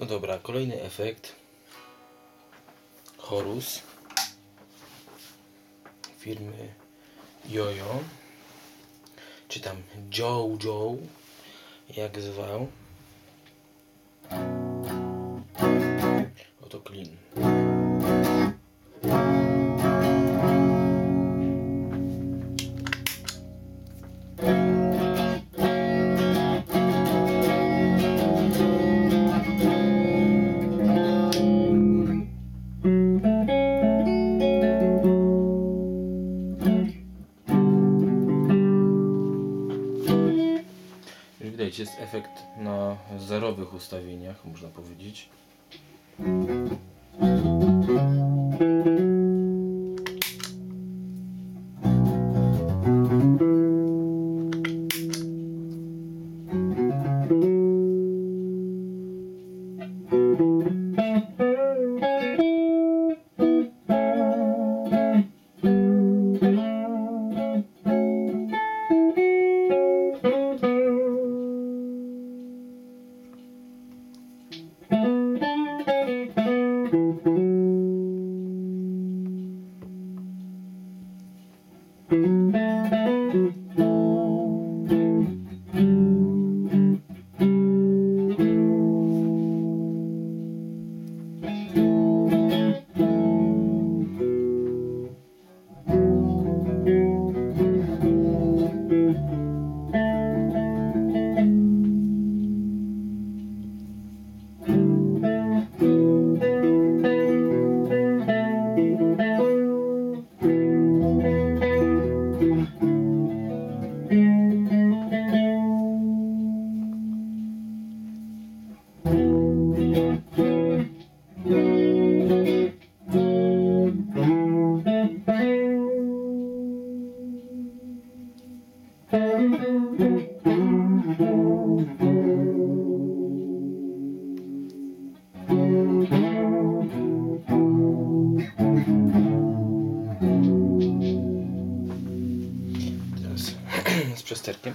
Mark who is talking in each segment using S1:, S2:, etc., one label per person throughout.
S1: No dobra, kolejny efekt. Horus firmy Jojo. Czy tam Joe jak zwał. Oto clean. Już widać, jest efekt na zerowych ustawieniach, można powiedzieć. bahsettim.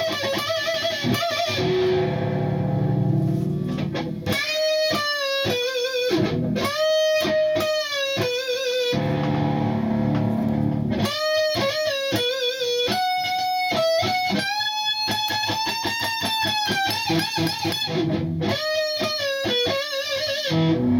S1: Thank you.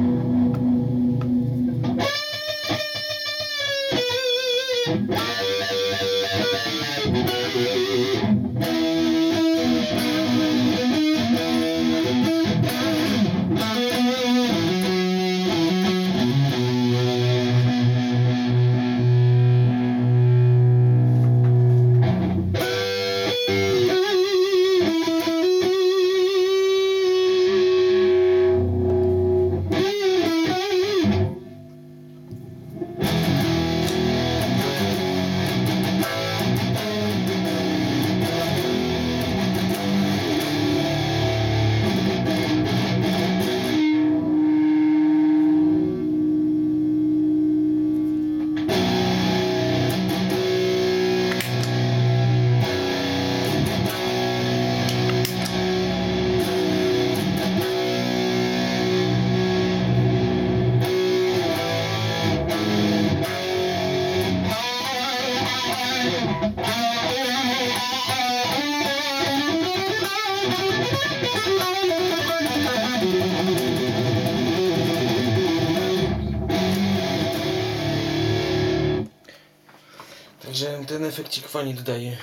S1: Przesterkiem. ten efekcik fajnie dodaje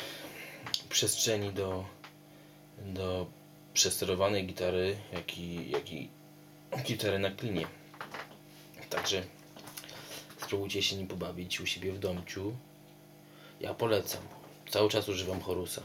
S1: przestrzeni do, do przesterowanej gitary, jak i, jak i gitary na klinie. Także spróbujcie się nim pobawić u siebie w domciu. Ja polecam. Cały czas używam Horusa.